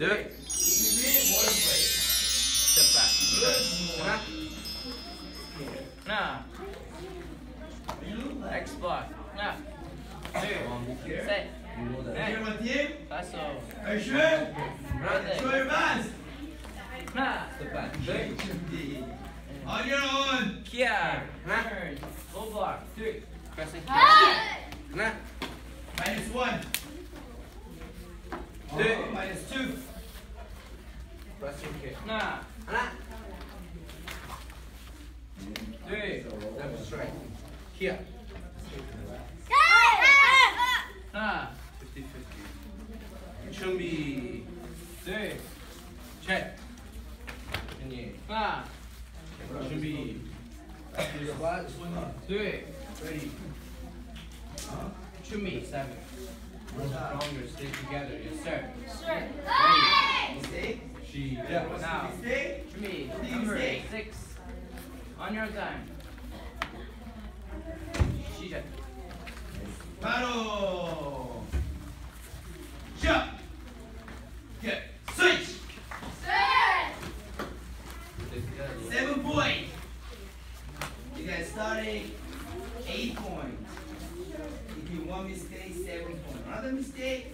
Do it. Step back. Nah. Nah. X block. Nah. Two. Set. Hey. Paso. Are you sure? Brother. Show your mask. Nah. Step back. On your own. Kia. Turn. Full block. Three. Pressing. Nah. Minus one. Two. Minus two. Pressing kick. Nah. Three. Left straight. Here. Nah. 50 50. 준비. Three. check. 준비. Nah. 준비. squat. Three. Ready. 준비. Seven. Stronger. Stay together. Yes, sir. Mistake. 시 작. Now. Mistake. Three. What do you Number say? six. On your time. 시작. 바로. Jump. Get. Switch. Seven point. You guys starting eight point. If you one mistake, seven point. Another mistake,